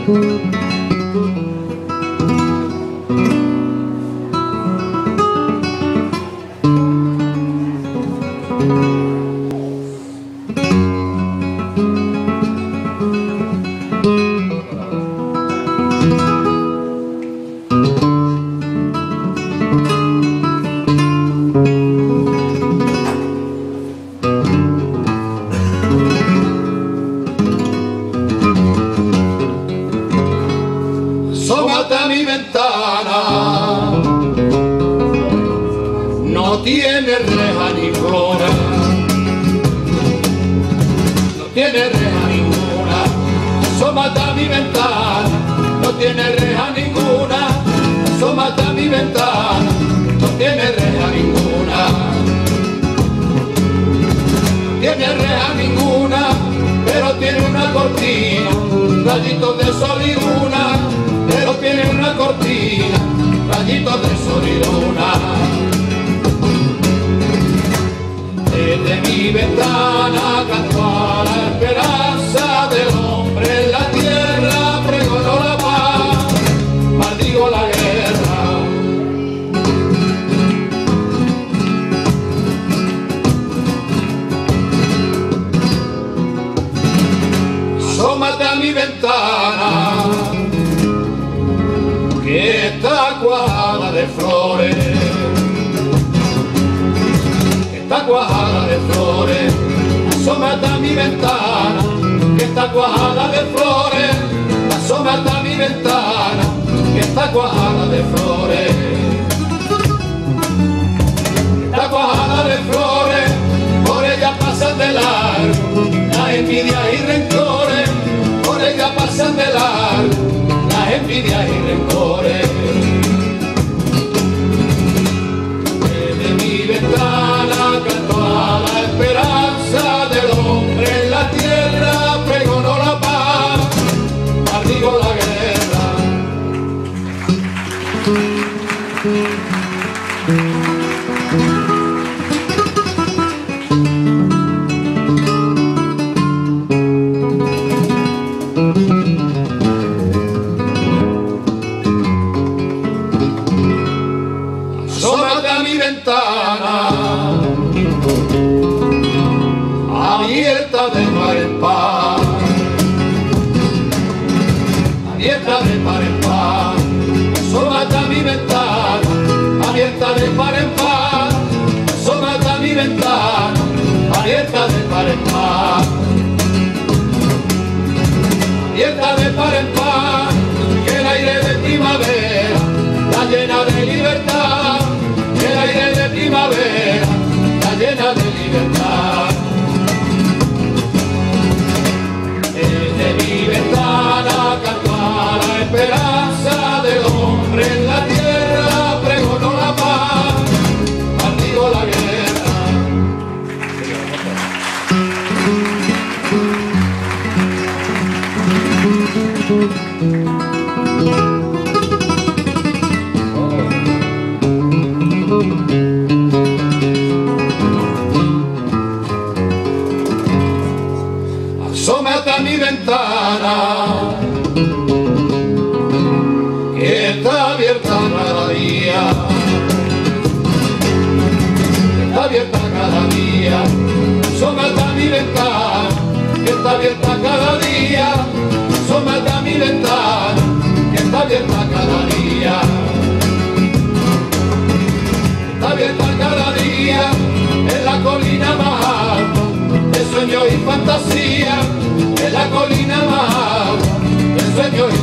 Asómate tiene reja ni flora, no tiene reja ninguna. Asómate a mi ventana, no tiene reja ninguna. Asómate a mi ventana, no tiene reja ninguna. No tiene reja ninguna, pero tiene una cortina, rayitos de sol y luna, pero tiene una cortina, rayitos de sol y luna. Ventana canto a la esperanza del hombre en la tierra, pregono la paz, maldigo la guerra. Asómate a mi ventana, que está cuajada de flores, cuajada de flores. Asómate a mi ventana, que está cuajada de flores. Asómate a mi ventana, que está cuajada de flores. Está cuajada de flores, por ella pasan de largo las envidias y rencores, por ella pasan de largo las envidias y rencores. Ventana, abierta de par en par, abierta de par en par. Asómate a mi ventana, abierta de par en par. Asómate a mi ventana, abierta de par en par. Abierta de par en par, esperanza del hombre en la tierra, pregono la paz, maldigo la guerra. Asómate a mi ventana, colina más sueños y